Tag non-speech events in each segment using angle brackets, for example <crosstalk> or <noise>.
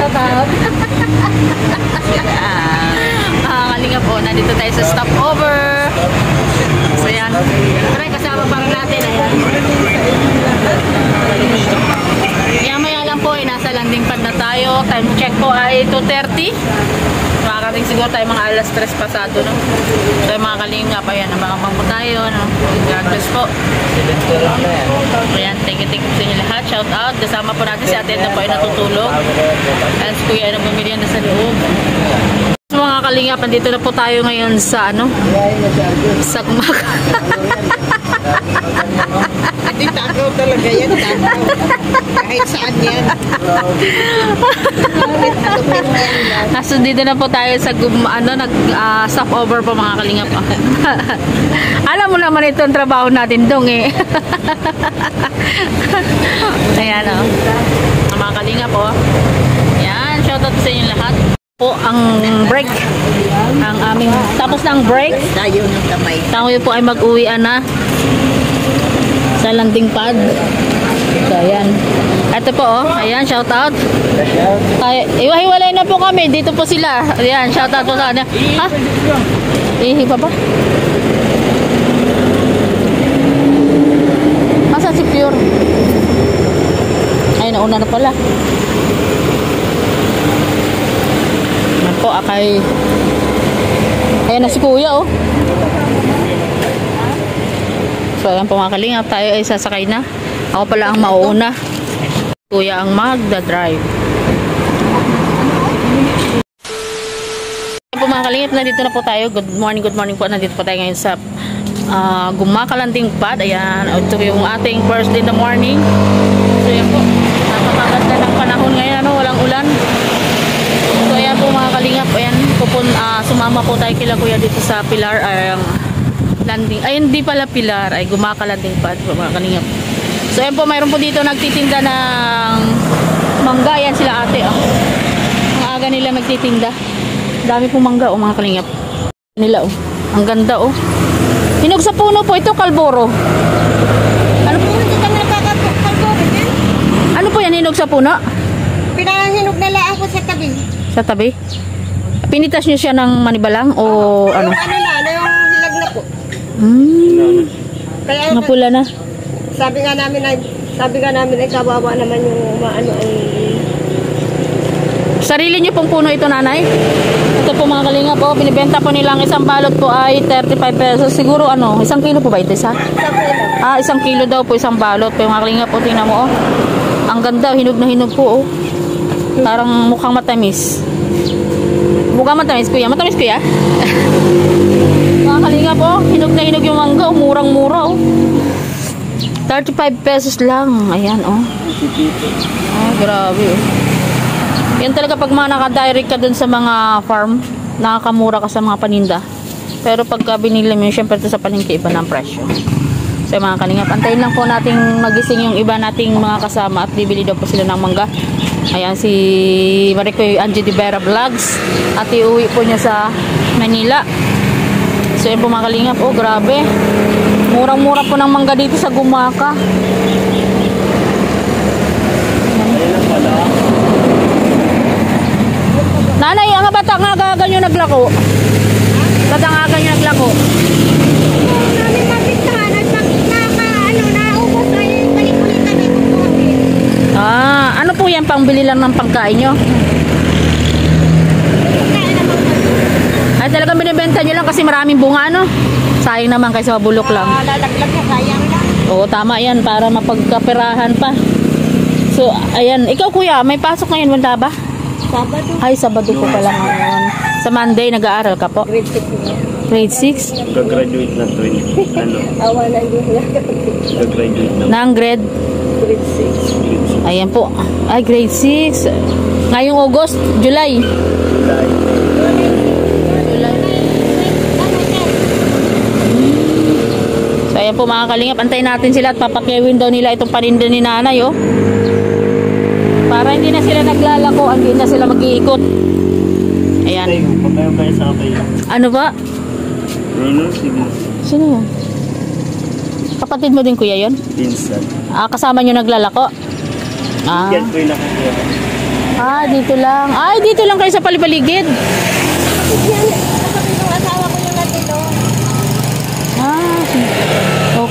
Shout out. Ah, kalinga po, nandito tayo sa stopover. So yan. Tara, kasama pa rin natin. Ayan. Kaya maya lang po, eh, nasa landing pad na tayo. Time check po ay 2.30. Makakating siguro tayo mga alas 3 pasado, no? So mga kalinga pa yan, mga bangko tayo, no? God po. Ayan, thank you, thank you sa inyo lahat. Shout out. Kasama po natin si ate na po ay natutulog. And si kuya ay bumili na sa loob. So, mga kalingap, nandito na po tayo ngayon sa ano? Sa kumaka. <laughs> Hindi takaw talaga yan. Takaw. Kahit saan yan. Nasa dito na po tayo sa gum, ano, nag ah, stopover po mga kalingap. <laughs> Alam mo naman ito ang trabaho natin dong eh. <laughs> Ayan o. Ang mga kalingap po. Ayan, shoutout sa inyo lahat. Po ang break. Ang aming, tapos ng break, Tayo ng kamay. tayo po ay mag-uwian na sa landing pad. So, ayan. Ito po, oh. Ayan, shout out. Ay, iwahiwalay na po kami. Dito po sila. Ayan, shout out po sa kanya. Ha? Ihi pa ba? Asa si Pure? Ay, nauna na pala. Yan po, akay... Ayan na si Kuya, oh. So, ayan po mga kalingap. Tayo ay sasakay na. Ako pala ang mauuna. Kuya ang magda-drive. Ayan po mga kalingap. Nandito na po tayo. Good morning, good morning po. Nandito po tayo ngayon sa uh, Gumakalanding Pad. Ayan. Ito yung ating first in the morning. So, ayan po. Napakaganda ng panahon ngayon. Ano, walang ulan. So, ayan po mga kalingap. Ayan, pupun, ah, sumama po tayo kila kuya dito sa Pilar. Ay, ang landing. Ay, hindi pala Pilar. Ay, gumakalanding pad po mga kalingap. So, ayan po, mayroon po dito nagtitinda ng mangga. Ayan sila ate. Oh. Ang aga nila nagtitinda. Dami pong mangga, oh, mga kalingap. Nila, oh. Ang ganda, oh. Hinog sa puno po ito, kalboro. Ano po? Hindi kami nakakapagpagpag din. Ano po yan, hinog sa puno? Pinahinog na lang ako sa tabi. Sa tabi? Pinitas niyo siya ng manibalang o ano? Yung ano na, ano yung hilag na po. Hmm, Kaya mapula na. sabi nga namin ay sabi nga namin ay kawawa naman yung maano ay Sarili niyo pong puno ito, nanay? Ito po mga kalinga po, binibenta po nilang isang balot po ay 35 pesos. Siguro ano, isang kilo po ba ito isa? sabi na. Ah, isang kilo daw po, isang balot po yung mga kalinga po. Tingnan mo, oh. Ang ganda, hinog na hinog po, oh. Parang mukhang matamis. Mukhang matamis, kuya. Matamis, kuya? <laughs> mga kalinga po, hinog na hinog yung mangga, oh. Murang-mura, oh. 35 pesos lang. Ayan, oh. Ah, grabe, oh. Yan talaga pag mga naka-direct ka dun sa mga farm, nakakamura ka sa mga paninda. Pero pagka binili mo syempre ito sa palengke, iba ng presyo. So mga kalingap, antayin lang po nating magising yung iba nating mga kasama at bibili daw po sila ng mangga. Ayan si Maricoy Angie Vera Vlogs at iuwi po niya sa Manila. So yun po mga kalingap, oh grabe. Murang-mura po ng mangga dito sa Gumaka. Nanay, ang bata nga gaganyo naglako. Bata nga naglako. Balik-ulitan ay kukuhain. Ah, ano po yan pangbili lang ng pagkain nyo? Kaya naman Ay talagang binibenta nyo lang kasi maraming bunga ano? Sayang naman kaysa mabulok lang. Ah, lalaglag na sayang lang. Oo, tama yan para mapagkaperahan pa. So, ayan. Ikaw kuya, may pasok ngayon wala ba? Sabado. Ay, Sabado po pala ngayon. Sa Monday, nag-aaral ka po? Grade 6 na. Grade 6? Gagraduate na to eh. Ano? <laughs> Awa na yung nakakapag Gagraduate na. Nang grade? grade 6. Ayan po. Ay, grade 6. Ngayong August, July. So, ayan po mga kalingap. Antayin natin sila at papakyawin daw nila itong paninda ni nanay, oh. Para hindi na sila naglalako, hindi na sila mag-iikot. Ayan. Ano ba? Sino yan? Kapatid mo din kuya yon? Pinsan. Ah, kasama nyo naglalako? Ah. Ah, dito lang. Ay, dito lang kayo sa palipaligid. Yan, kapatid ng asawa ko yung nandito. Ah, sige.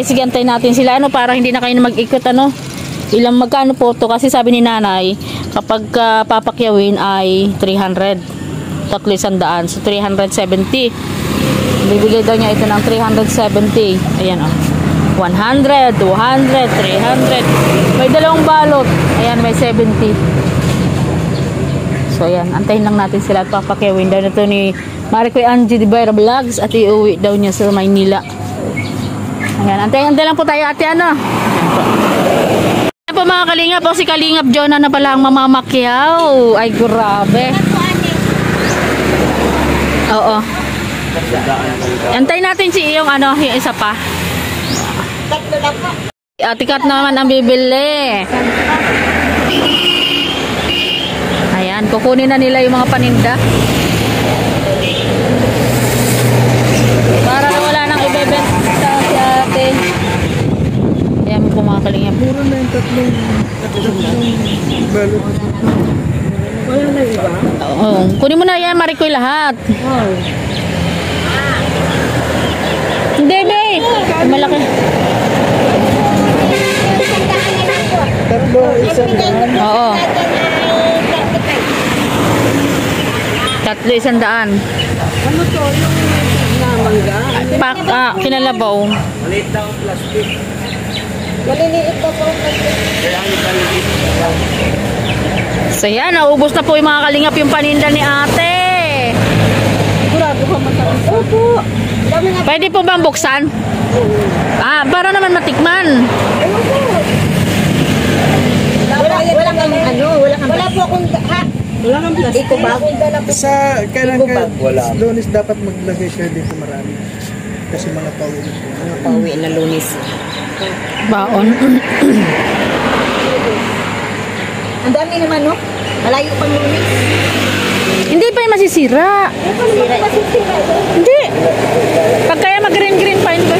Okay, sige, antayin natin sila. Ano, para hindi na kayo mag-ikot, ano? Ilang magkano po to? Kasi sabi ni nanay, kapag ah, papakyawin ay 300. Tatlo isang daan. So, 370. Bibigay daw niya ito ng 370. Ayan, oh. 100, 200, 300. May dalawang balot. Ayan, may 70. So, ayan. Antayin lang natin sila at papakyawin daw na to ni Maricoy Angie de Vera Vlogs at iuwi daw niya sa Maynila. Ayan, antay, antay lang po tayo ate ano. Ayan po. Po mga kalingap, po si Kalingap Jonah na pala ang mamamakyaw. Ay, grabe. Oo. Antay natin si yung ano, yung isa pa. Tatlo na po. Ate Kat naman ang bibili. Ayan, kukunin na nila yung mga paninda. Para na wala nang ibebenta si ate. Ayan po mga kalingap. Puro na yung tatlong, tatlong balot. Wala na iba? Oo. Kunin mo na yan, Maricoy, lahat. Wow. Hindi, be. Malaki. Tatlo, ko daan. Oo. sa atin ay 35. Tatlo isang daan. Ano to? Yung mangga? Pak, ah, kinalabaw. Maliit ang plastic. Maliliit po po. So yan, naubos na po yung mga kalingap yung paninda ni ate. Sigurado ka mataas. Opo. Pwede po bang buksan? Ah, para naman matikman. Wala, wala kang ano, wala kang Wala po akong, ha? Wala kang plastic. Iko ba? Dala po. Sa kailan ka, Wala. lunes dapat maglagay siya dito marami. Kasi mga pauwi na. Mga Pauwi na lunis. Baon. <coughs> Ang dami naman, no? Malayo pang lunis. Hindi pa yung masisira. Masisira? Hindi. Pag kaya mag-green-green pa yun ba?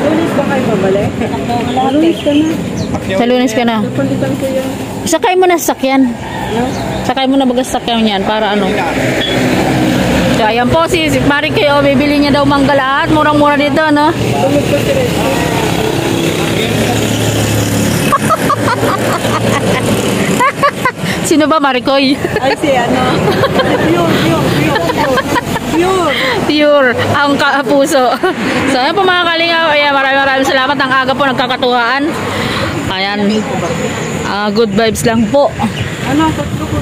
Lunes ba kayo babalik? Lunes ka na. Sa lunes ka na. Palitan ko yan. Sakay mo na sa sakyan. Sakay mo na baga sa sakyan yan para ano. So, ayan po si, si Marie kayo, bibili niya daw mangga lahat. Murang-mura dito, no? Tulog ko si Red. Sino ba, Maricoy? Ay, si ano? Pure, pure, pure, pure. Pure. Ang kapuso. <laughs> so, ayan po mga kalinga. Ayan, maraming maraming salamat. Ang aga po nagkakatuwaan. Ayan. Ah, good vibes lang po. Ano, tatlo ko